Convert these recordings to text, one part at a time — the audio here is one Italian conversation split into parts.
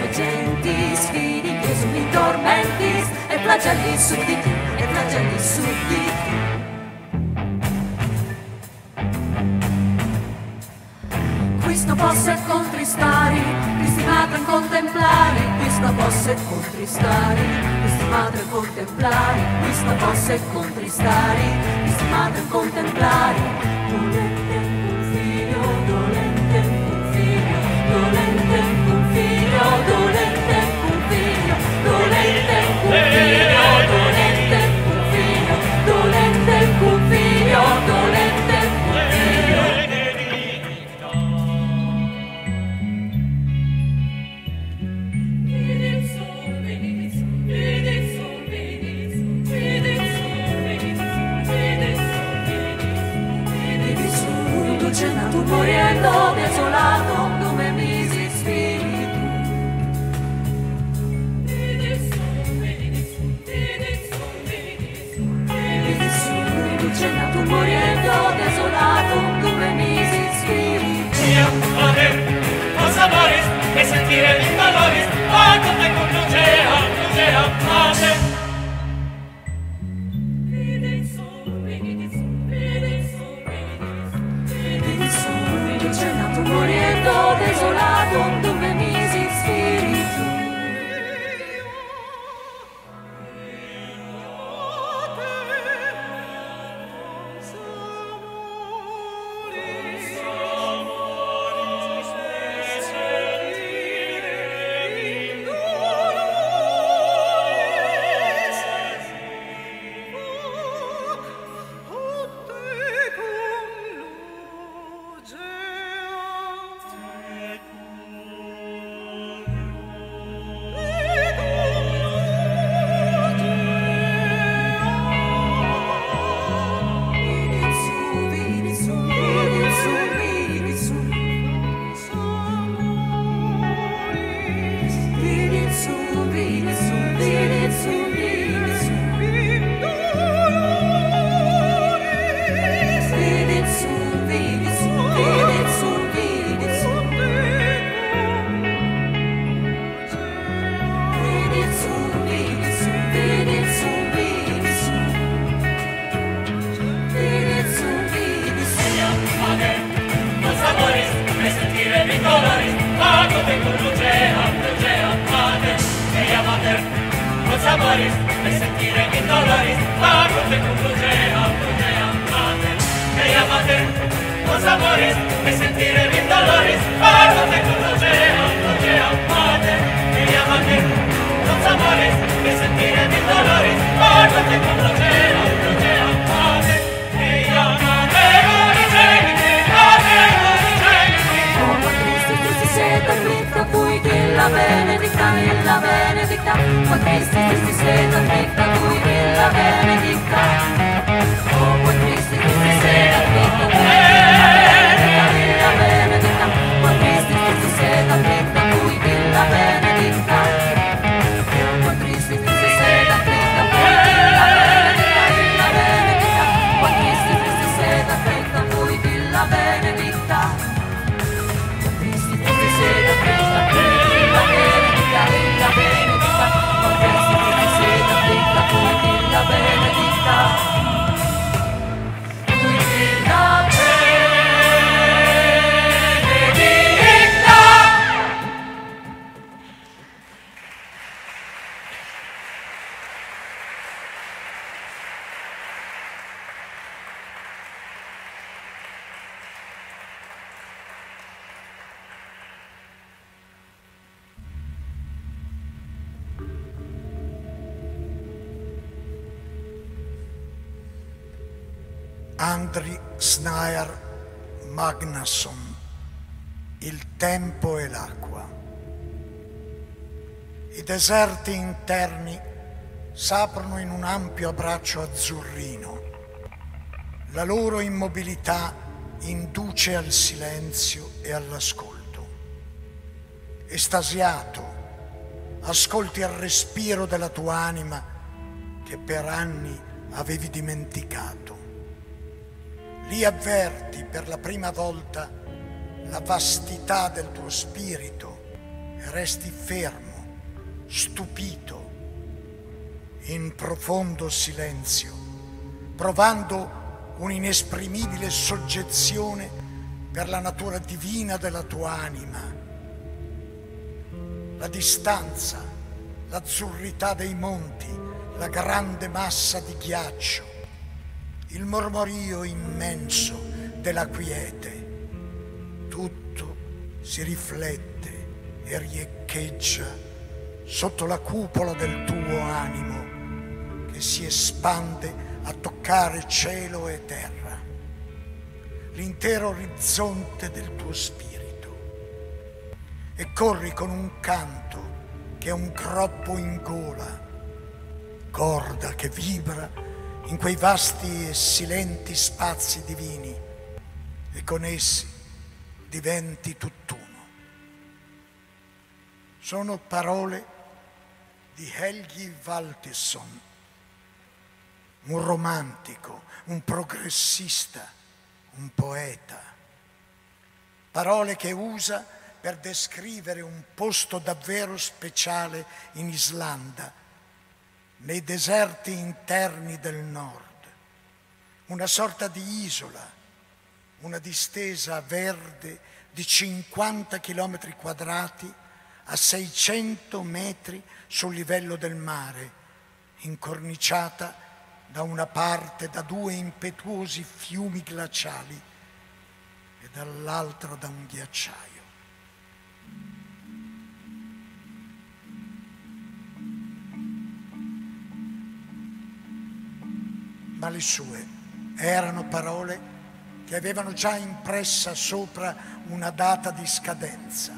suoi genti sfidi che sui tormentis e flagelli su di e flagelli su di. Questo posso contristare, questi madre contemplare, questo posso contristare, questi madre contemplare, questo posso contristare, questi madre contemplare, 더 los amores, me sentire mi dolores, quando te conducea, conducea, madre. Ella mater, los amores, me sentire mi dolores, quando te conducea, conducea, madre. Ella mater, los amores, me sentire mi dolores, quando te conducea, conducea, madre. Ella mater, ricevi, mater, ricevi. Como Cristo Cristo seta afflitta, cui che la benedicta, e la benedicta. Ma Cristo Cristo seta afflitta, cui che la benedicta. Como Cristo Cristo seta afflitta, cui che la benedicta. Ma Cristo Cristo seta afflitta, cui che la benedicta. Andri Snaer Magnusson Il tempo e l'acqua. I deserti interni s'aprono in un ampio abbraccio azzurrino. La loro immobilità induce al silenzio e all'ascolto. Estasiato, ascolti il respiro della tua anima che per anni avevi dimenticato. Lì avverti per la prima volta la vastità del tuo spirito e resti fermo, stupito, in profondo silenzio, provando un'inesprimibile soggezione per la natura divina della tua anima. La distanza, l'azzurrità dei monti, la grande massa di ghiaccio, il mormorio immenso della quiete. Tutto si riflette e riecheggia sotto la cupola del tuo animo che si espande a toccare cielo e terra, l'intero orizzonte del tuo spirito. E corri con un canto che è un groppo in gola, corda che vibra in quei vasti e silenti spazi divini e con essi diventi tutt'uno. Sono parole di Helgi Valtisson, un romantico, un progressista, un poeta. Parole che usa per descrivere un posto davvero speciale in Islanda, nei deserti interni del nord, una sorta di isola, una distesa verde di 50 km quadrati a 600 metri sul livello del mare, incorniciata da una parte da due impetuosi fiumi glaciali e dall'altra da un ghiacciaio. Ma le sue erano parole che avevano già impressa sopra una data di scadenza.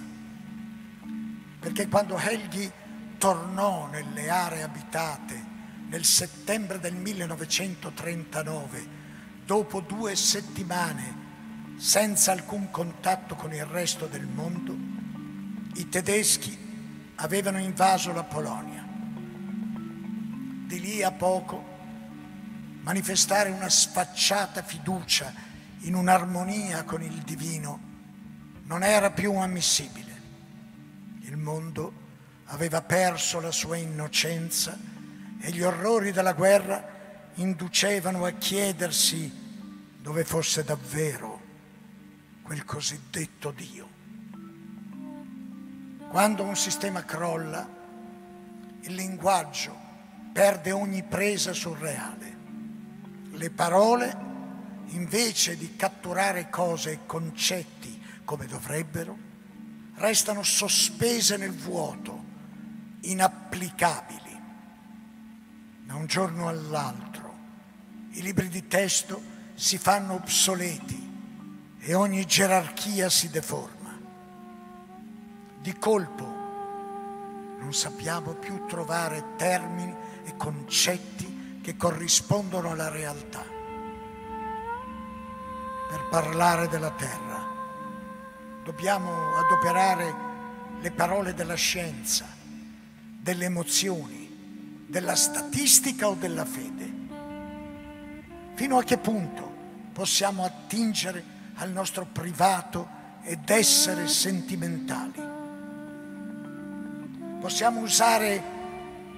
Perché quando Helgi tornò nelle aree abitate nel settembre del 1939, dopo due settimane senza alcun contatto con il resto del mondo, i tedeschi avevano invaso la Polonia. Di lì a poco manifestare una sfacciata fiducia in un'armonia con il divino non era più ammissibile. Il mondo aveva perso la sua innocenza e gli orrori della guerra inducevano a chiedersi dove fosse davvero quel cosiddetto Dio. Quando un sistema crolla, il linguaggio perde ogni presa sul reale. Le parole invece di catturare cose e concetti come dovrebbero, restano sospese nel vuoto, inapplicabili. Da un giorno all'altro i libri di testo si fanno obsoleti e ogni gerarchia si deforma. Di colpo non sappiamo più trovare termini e concetti che corrispondono alla realtà per parlare della terra. Dobbiamo adoperare le parole della scienza, delle emozioni, della statistica o della fede. Fino a che punto possiamo attingere al nostro privato ed essere sentimentali? Possiamo usare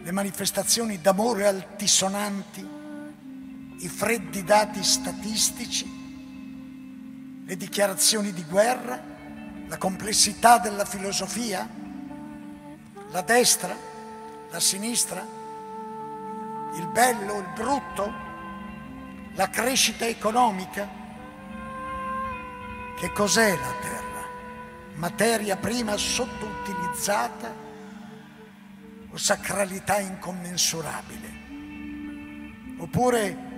le manifestazioni d'amore altisonanti, i freddi dati statistici le dichiarazioni di guerra, la complessità della filosofia, la destra, la sinistra, il bello, il brutto, la crescita economica. Che cos'è la terra? Materia prima sottoutilizzata sacralità incommensurabile? Oppure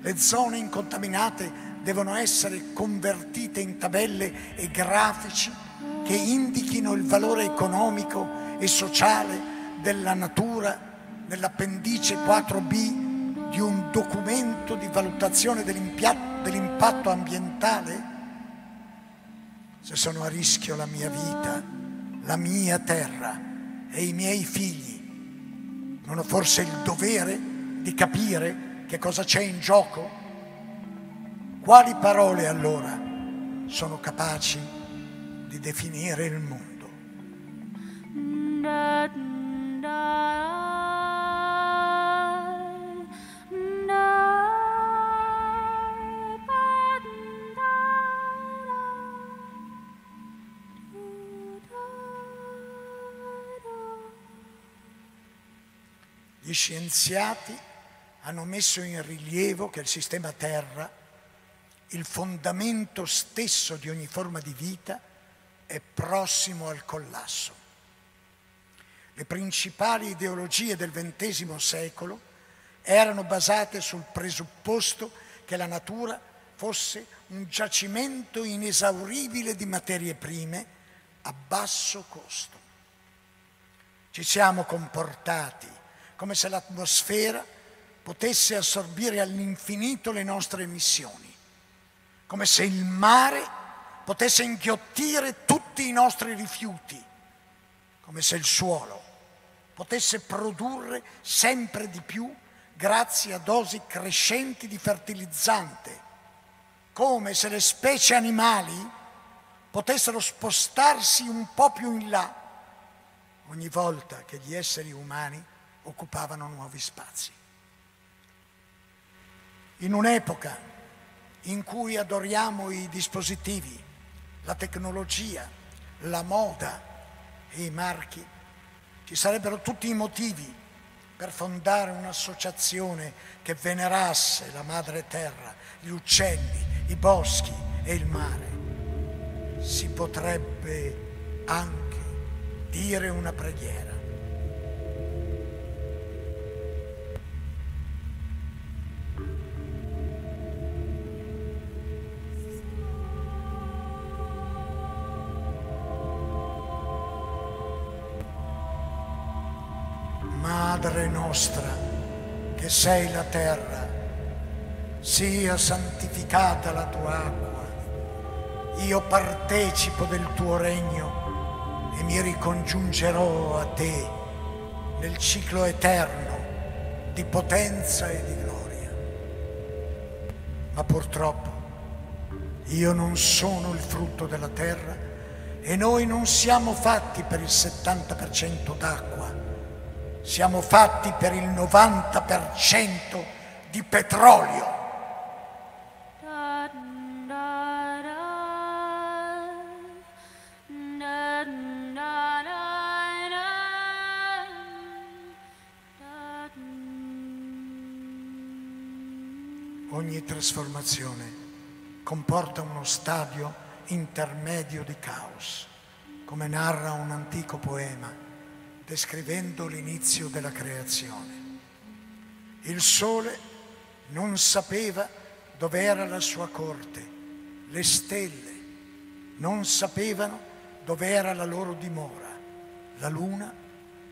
le zone incontaminate devono essere convertite in tabelle e grafici che indichino il valore economico e sociale della natura nell'appendice 4b di un documento di valutazione dell'impatto ambientale? Se sono a rischio la mia vita, la mia terra e i miei figli, non ho forse il dovere di capire che cosa c'è in gioco? Quali parole allora sono capaci di definire il mondo? Gli scienziati hanno messo in rilievo che il sistema Terra il fondamento stesso di ogni forma di vita è prossimo al collasso. Le principali ideologie del XX secolo erano basate sul presupposto che la natura fosse un giacimento inesauribile di materie prime a basso costo. Ci siamo comportati come se l'atmosfera potesse assorbire all'infinito le nostre emissioni come se il mare potesse inghiottire tutti i nostri rifiuti, come se il suolo potesse produrre sempre di più grazie a dosi crescenti di fertilizzante, come se le specie animali potessero spostarsi un po' più in là ogni volta che gli esseri umani occupavano nuovi spazi. In un'epoca in cui adoriamo i dispositivi, la tecnologia, la moda e i marchi, ci sarebbero tutti i motivi per fondare un'associazione che venerasse la madre terra, gli uccelli, i boschi e il mare. Si potrebbe anche dire una preghiera. Madre nostra, che sei la terra, sia santificata la tua acqua. Io partecipo del tuo regno e mi ricongiungerò a te nel ciclo eterno di potenza e di gloria. Ma purtroppo io non sono il frutto della terra e noi non siamo fatti per il 70% d'acqua siamo fatti per il 90% di petrolio. Ogni trasformazione comporta uno stadio intermedio di caos, come narra un antico poema descrivendo l'inizio della creazione. Il sole non sapeva dove era la sua corte, le stelle non sapevano dove era la loro dimora, la luna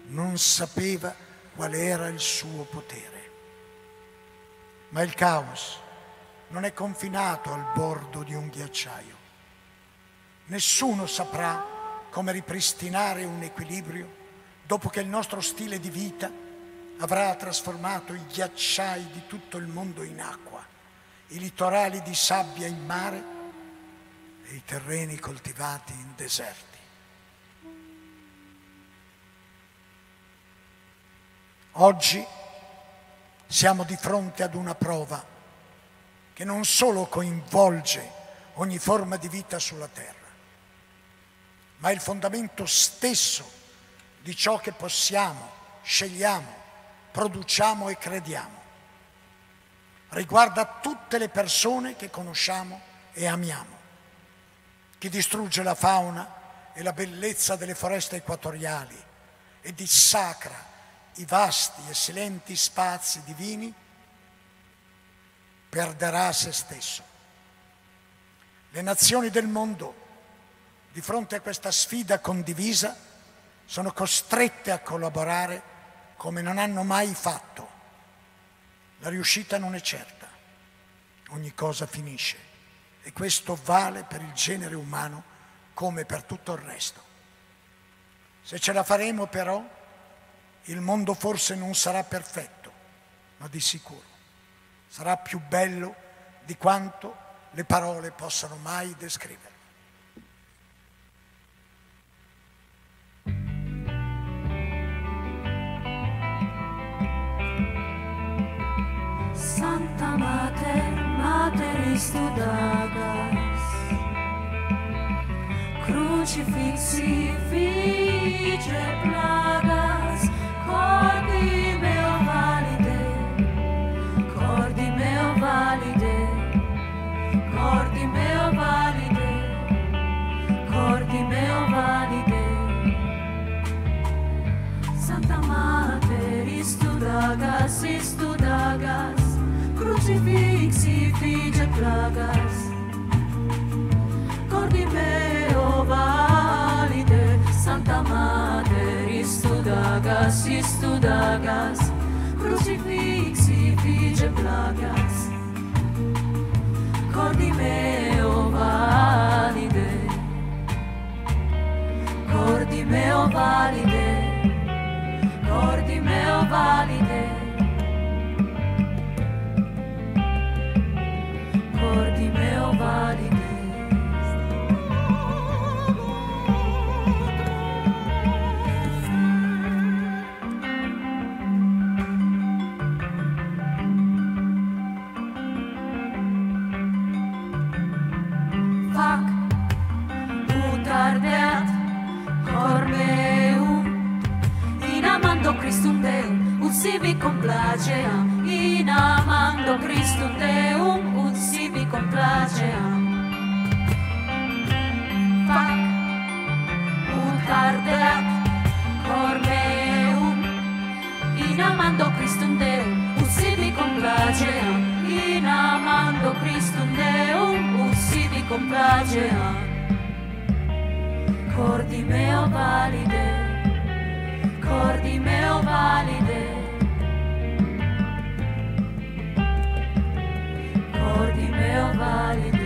non sapeva qual era il suo potere. Ma il caos non è confinato al bordo di un ghiacciaio. Nessuno saprà come ripristinare un equilibrio dopo che il nostro stile di vita avrà trasformato i ghiacciai di tutto il mondo in acqua, i litorali di sabbia in mare e i terreni coltivati in deserti. Oggi siamo di fronte ad una prova che non solo coinvolge ogni forma di vita sulla terra, ma è il fondamento stesso di ciò che possiamo, scegliamo, produciamo e crediamo. Riguarda tutte le persone che conosciamo e amiamo. Chi distrugge la fauna e la bellezza delle foreste equatoriali e dissacra i vasti e silenti spazi divini, perderà se stesso. Le nazioni del mondo, di fronte a questa sfida condivisa, sono costrette a collaborare come non hanno mai fatto. La riuscita non è certa, ogni cosa finisce e questo vale per il genere umano come per tutto il resto. Se ce la faremo però, il mondo forse non sarà perfetto, ma di sicuro sarà più bello di quanto le parole possano mai descrivere. Santa Mater, Mater istudagas, crucifixi, fige plagas, corpis, plagas cordi meo valide Santa Mater istudagas istudagas crucifixi fige plagas. Cordi meo valide cordi meo valide cordi meo valide cordi komplacea Cordi meo oh valide. Cordi meo oh valide. Cordi meo oh valide.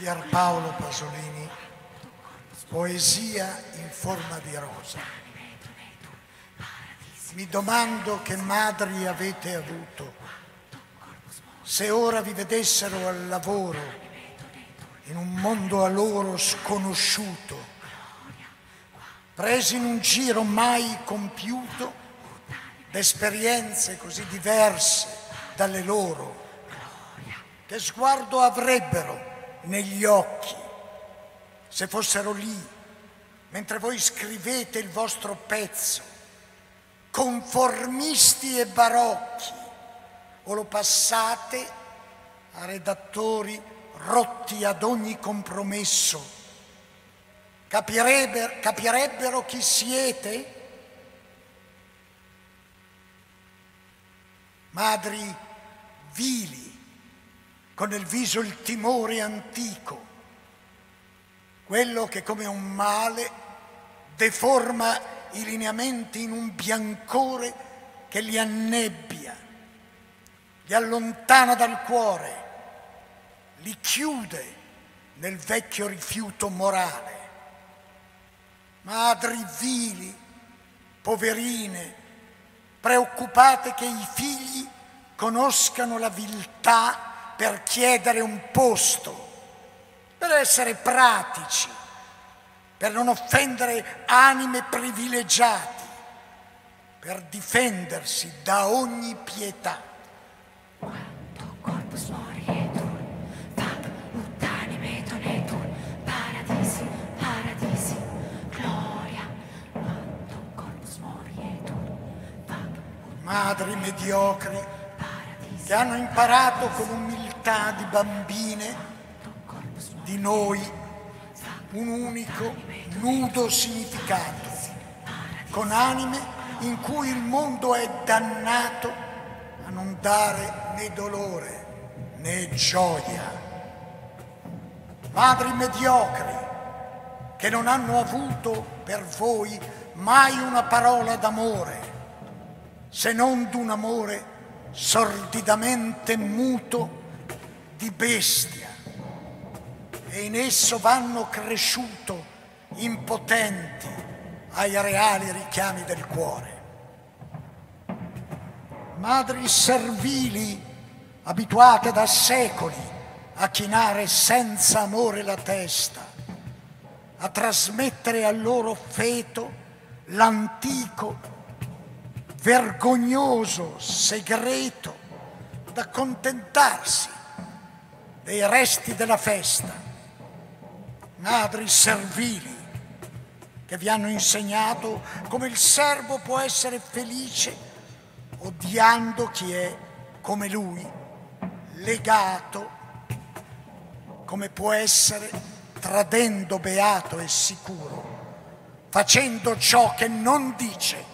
Pierpaolo Pasolini, poesia in forma di rosa. Mi domando che madri avete avuto, se ora vi vedessero al lavoro in un mondo a loro sconosciuto, presi in un giro mai compiuto d'esperienze così diverse dalle loro, che sguardo avrebbero negli occhi, se fossero lì, mentre voi scrivete il vostro pezzo, conformisti e barocchi, o lo passate a redattori rotti ad ogni compromesso, capirebbero, capirebbero chi siete? Madri vili, con nel viso il timore antico, quello che come un male deforma i lineamenti in un biancore che li annebbia, li allontana dal cuore, li chiude nel vecchio rifiuto morale. Madri vili, poverine, preoccupate che i figli conoscano la viltà per chiedere un posto, per essere pratici, per non offendere anime privilegiate, per difendersi da ogni pietà. Quanto corpus morietur, fab ut anime donetur, paradisi, paradisi, gloria. Quanto corpus morietur, fab ut Madri mediocri che hanno imparato con umiltà di bambine di noi un unico nudo significato, con anime in cui il mondo è dannato a non dare né dolore né gioia. Madri mediocri che non hanno avuto per voi mai una parola d'amore, se non d'un amore sordidamente muto di bestia, e in esso vanno cresciuto impotenti ai reali richiami del cuore. Madri servili abituate da secoli a chinare senza amore la testa, a trasmettere al loro feto l'antico, vergognoso segreto d'accontentarsi dei resti della festa, madri servili che vi hanno insegnato come il servo può essere felice odiando chi è come lui, legato come può essere tradendo beato e sicuro, facendo ciò che non dice.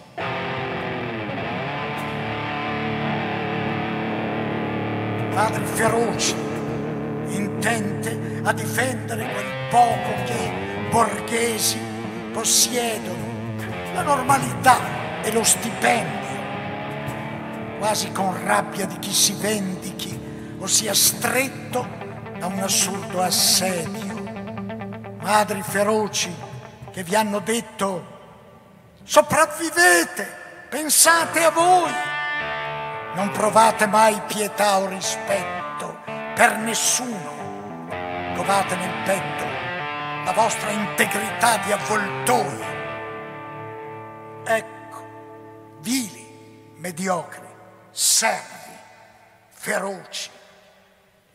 Padri feroci, intente a difendere quel poco che borghesi possiedono, la normalità e lo stipendio, quasi con rabbia di chi si vendichi o sia stretto da un assurdo assedio. Madri feroci che vi hanno detto sopravvivete, pensate a voi. Non provate mai pietà o rispetto per nessuno. Covate nel petto la vostra integrità di avvoltoi. Ecco, vili, mediocri, servi, feroci,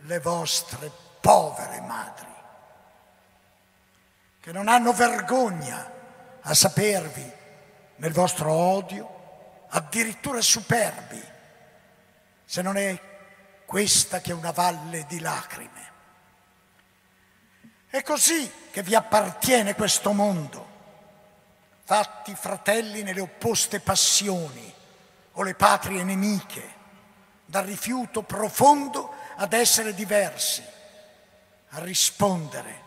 le vostre povere madri, che non hanno vergogna a sapervi nel vostro odio, addirittura superbi, se non è questa che è una valle di lacrime. È così che vi appartiene questo mondo, fatti fratelli nelle opposte passioni o le patrie nemiche, dal rifiuto profondo ad essere diversi, a rispondere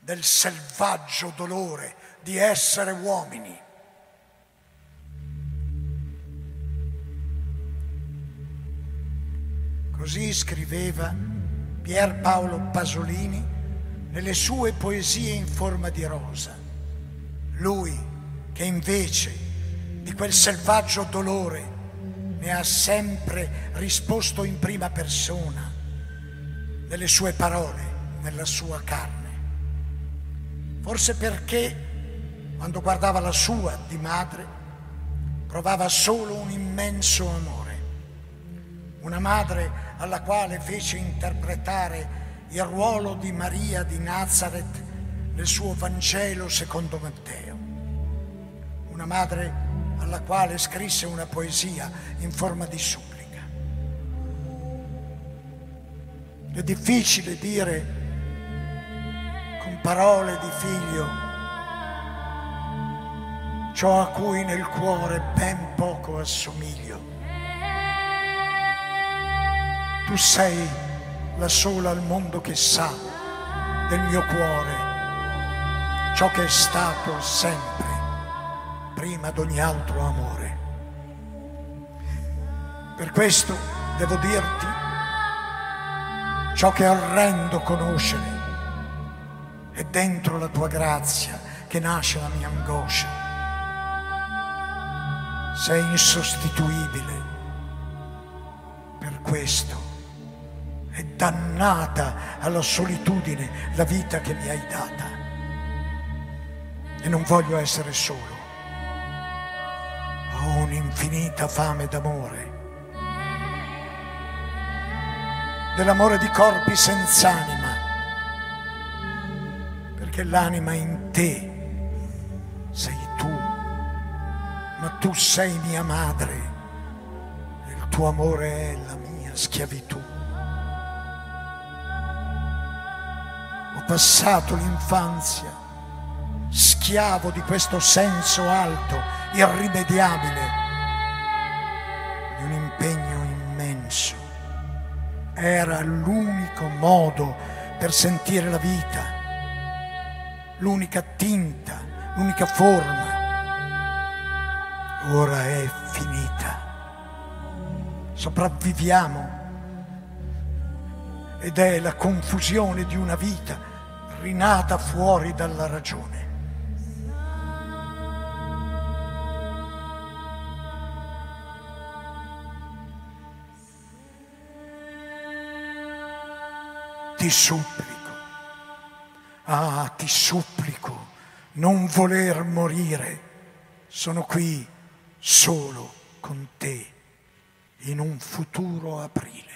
del selvaggio dolore di essere uomini. Così scriveva Pier Paolo Pasolini nelle sue poesie in forma di rosa. Lui che invece di quel selvaggio dolore ne ha sempre risposto in prima persona, nelle sue parole, nella sua carne. Forse perché quando guardava la sua di madre provava solo un immenso amore, una madre alla quale fece interpretare il ruolo di Maria di Nazareth nel suo Vangelo secondo Matteo, una madre alla quale scrisse una poesia in forma di supplica. È difficile dire con parole di figlio ciò a cui nel cuore ben poco assomiglio. Tu sei la sola al mondo che sa del mio cuore ciò che è stato sempre prima d'ogni altro amore. Per questo devo dirti ciò che è orrendo conoscere è dentro la tua grazia che nasce la mia angoscia. Sei insostituibile. Per questo è dannata alla solitudine la vita che mi hai data. E non voglio essere solo. Ho un'infinita fame d'amore, dell'amore di corpi senza anima, perché l'anima in te sei tu, ma tu sei mia madre. E il tuo amore è la mia schiavitù. passato l'infanzia, schiavo di questo senso alto, irrimediabile, di un impegno immenso. Era l'unico modo per sentire la vita, l'unica tinta, l'unica forma. Ora è finita. Sopravviviamo ed è la confusione di una vita rinata fuori dalla ragione. Ti supplico, ah, ti supplico, non voler morire. Sono qui solo con te in un futuro aprile.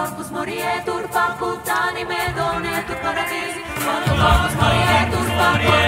corpus morietur facultanim et donetur paradis. Quando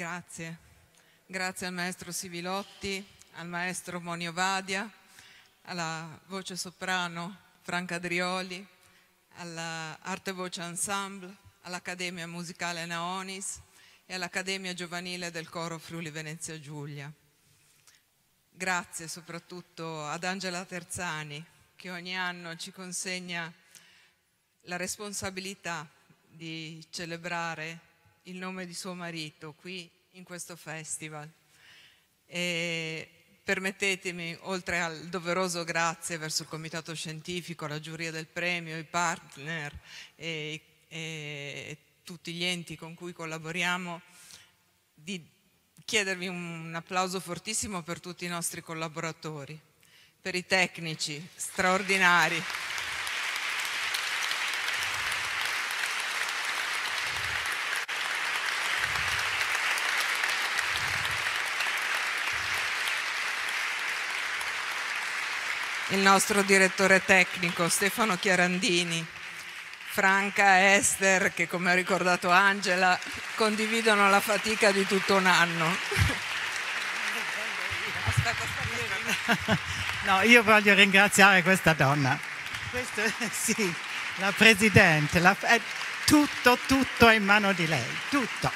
Grazie. Grazie al maestro Sivilotti, al maestro Monio Vadia, alla voce soprano Franca Drioli, all'Arte Voce Ensemble, all'Accademia Musicale Naonis e all'Accademia Giovanile del Coro Friuli Venezia Giulia. Grazie soprattutto ad Angela Terzani che ogni anno ci consegna la responsabilità di celebrare il nome di suo marito qui in questo festival. E permettetemi, oltre al doveroso grazie verso il comitato scientifico, la giuria del premio, i partner e, e tutti gli enti con cui collaboriamo, di chiedervi un applauso fortissimo per tutti i nostri collaboratori, per i tecnici straordinari. Il nostro direttore tecnico Stefano Chiarandini, Franca Esther, che come ha ricordato Angela, condividono la fatica di tutto un anno. No, io voglio ringraziare questa donna. Questo, sì, la Presidente. La, tutto, tutto è in mano di lei. Tutto.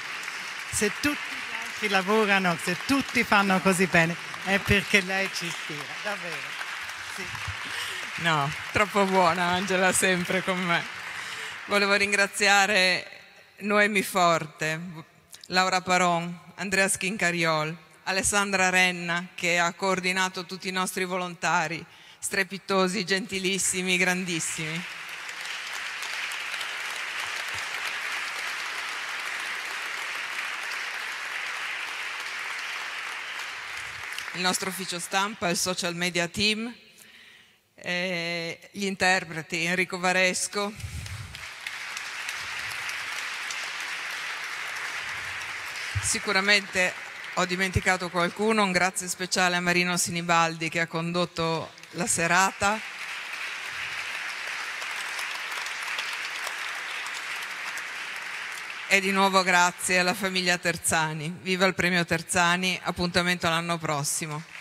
Se tutti gli altri lavorano, se tutti fanno così bene, è perché lei ci ispira, davvero. Sì. No, troppo buona Angela sempre con me. Volevo ringraziare Noemi Forte, Laura Paron, Andrea Schincariol, Alessandra Renna che ha coordinato tutti i nostri volontari, strepitosi, gentilissimi, grandissimi. Il nostro ufficio stampa, il social media team, eh, gli interpreti Enrico Varesco, sicuramente ho dimenticato qualcuno, un grazie speciale a Marino Sinibaldi che ha condotto la serata. E di nuovo grazie alla famiglia Terzani. Viva il premio Terzani, appuntamento l'anno prossimo.